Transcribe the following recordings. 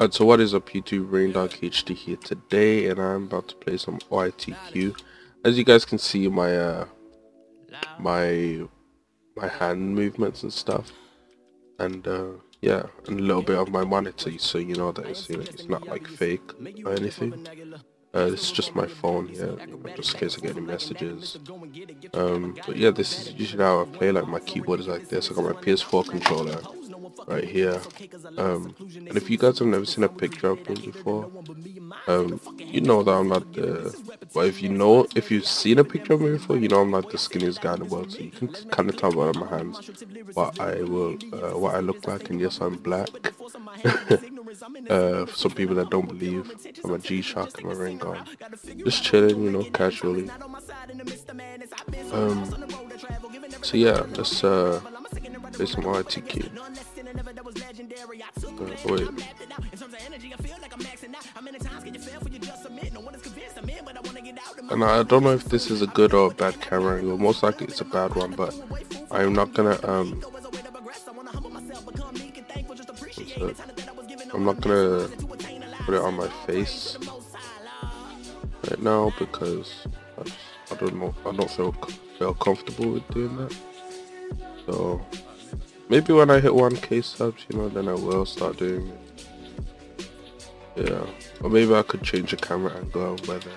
Alright, so what is up YouTube, Rain Darg HD here today, and I'm about to play some OITQ. As you guys can see, my uh, my my hand movements and stuff, and uh, yeah, and a little bit of my monitor, so you know that it's, you know, it's not like fake or anything. Uh, this is just my phone here, know, just in case I get any messages. Um, but yeah, this is usually how I play. Like my keyboard is like this. I got my PS4 controller right here. Um, and if you guys have never seen a picture of me before, um, you know that I'm not the. But if you know, if you've seen a picture of me before, you know I'm not the skinniest guy in the world. So you can kind of tell by my hands what I will, uh, what I look like. And yes, I'm black. uh, for some people that don't believe, I'm a G-Shock and a ring on. Just chilling, you know, casually. Um, so yeah, let's uh, play some OITQ. Uh, wait. And I don't know if this is a good or a bad camera angle. Most likely it's a bad one, but I'm not gonna um. I'm not gonna put it on my face right now because I, just, I don't know. I don't feel feel comfortable with doing that. So maybe when I hit 1k subs, you know, then I will start doing it. Yeah, or maybe I could change the camera angle where the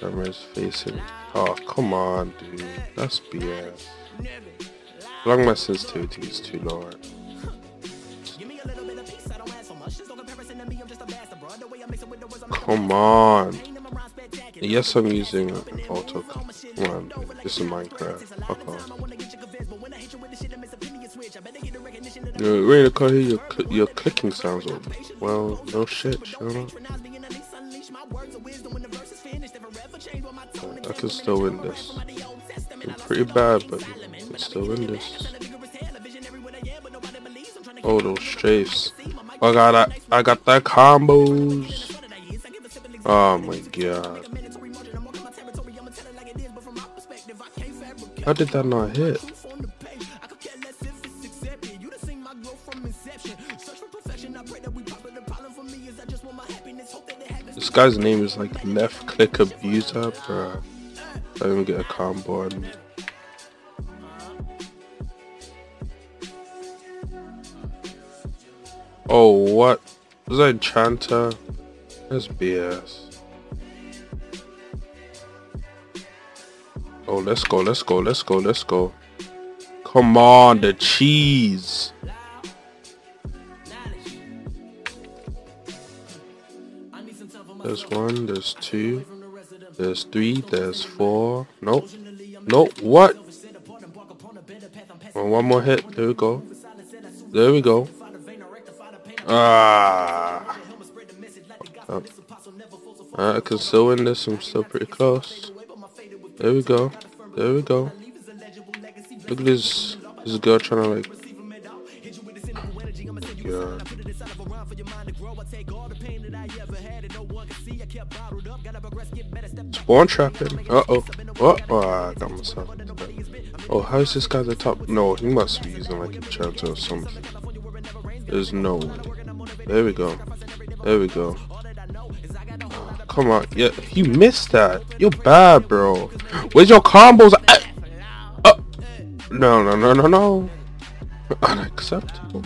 camera is facing. Oh, come on, dude. That's BS. Long my sensitivity is too low. Right? Come on. Yes, I'm using auto. Come on, this is Minecraft. Fuck off. You're ready to hear your, your clicking sounds. Well, no shit, shut. I can still win this. I'm pretty bad, but I can still win this. Oh, those strafes. Oh, I got that. I got that combos. Oh my god. How did that not hit? This guy's name is like left click abuser, bro. I didn't get a combo on me. Oh, what? Was that Enchanter? That's BS. Oh, let's go, let's go, let's go, let's go. Come on, the cheese. There's one, there's two, there's three, there's four. Nope. Nope. What? Oh, one more hit. There we go. There we go. Ah. Oh. I can still win this. I'm still pretty close. There we go. There we go. Look at this. This girl trying to like. Spawn trapping. Uh oh. What? Oh, I got myself. Oh, how is this guy the top? No, he must be using like a chanter or something. There's no. There we go. There we go. Come on. Yeah, you missed that. You're bad, bro. Where's your combos? Uh, no, no, no, no, no. Unacceptable.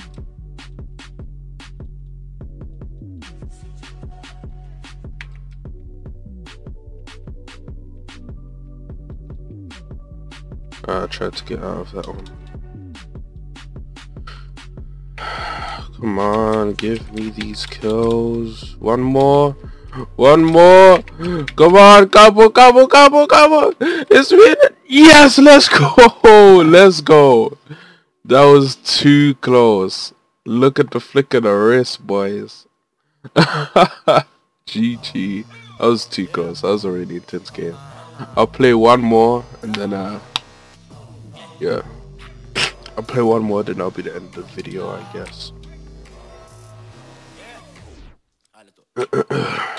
I tried to get out of that one. Come on, give me these kills. One more. One more. Come on, couple, couple, couple, couple. It's me. Yes, let's go. Let's go. That was too close. Look at the flick of the wrist, boys. GG. That was too close. That was a really intense game. I'll play one more and then uh yeah. I'll play one more, then that'll be the end of the video, I guess.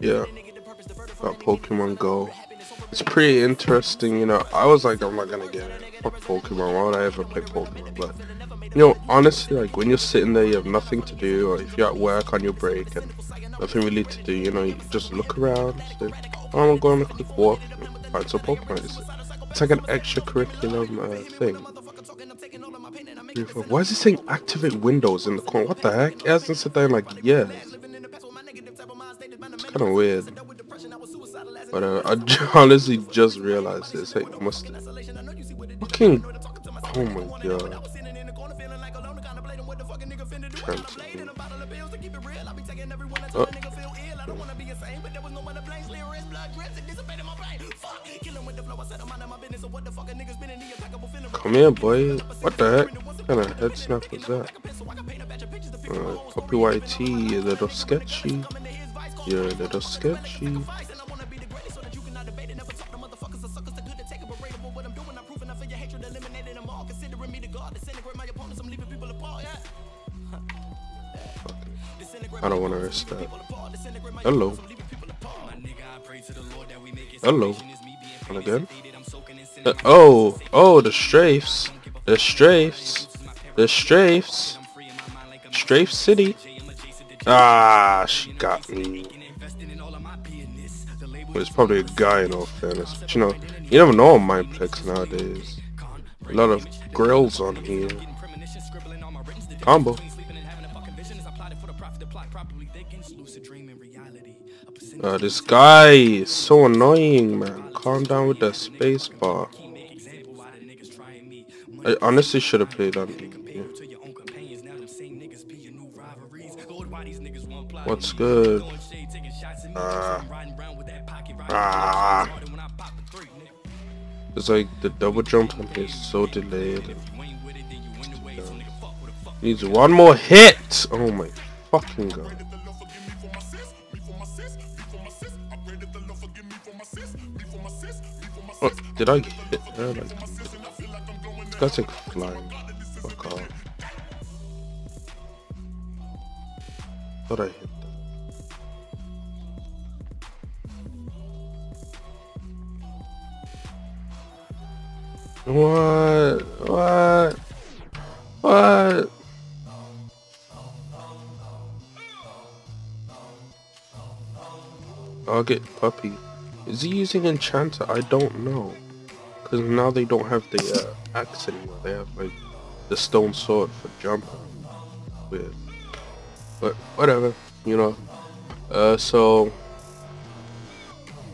Yeah, got Pokemon Go. It's pretty interesting, you know. I was like, I'm not gonna get it. Fuck Pokemon. Why would I ever play Pokemon? But you know, honestly, like when you're sitting there, you have nothing to do, or if you're at work on your break and nothing really to do, you know, you just look around. Say, oh, I'm gonna go on a quick walk, find some Pokemon. It's, it's like an extracurriculum uh, thing. Why is he saying activate Windows in the corner? What the heck? It hasn't said that in like years. It's kind of weird. But uh, I honestly just realized this. Hey, must fucking. Oh my god. Oh. Come here, boy. What the heck? What kind of head snap was that? Uh, YT, a little sketchy. You're a little sketchy. I don't want to risk that. Hello. Hello. And again? Uh, oh, oh, the strafes. The strafes. The strafes. Strafe City. Ah, she got me. It's probably a guy in all fairness. But you know, you never know on Mineplex nowadays. A lot of grills on here. Combo. Uh, this guy is so annoying, man. Calm down with that space bar. I honestly should have played on. What's good? Ah. Ah. It's like the double jump on is so delayed. Needs one more hit! Oh my fucking god. Oh, did I get hit? Yeah, like, this like flying. Thought I. What? What? What? I'll get puppy. Is he using enchanter? I don't know. Because now they don't have the uh, axe anymore. They have like the stone sword for jumping. Weird. But whatever, you know. Uh, so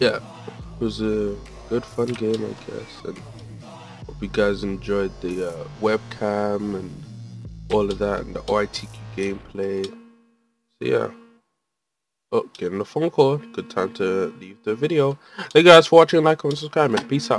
yeah, it was a good fun game, I guess. And hope you guys enjoyed the uh, webcam and all of that and the OITQ gameplay. So yeah. Oh, getting a phone call. Good time to leave the video. Thank you guys for watching. Like, comment, subscribe, and peace out.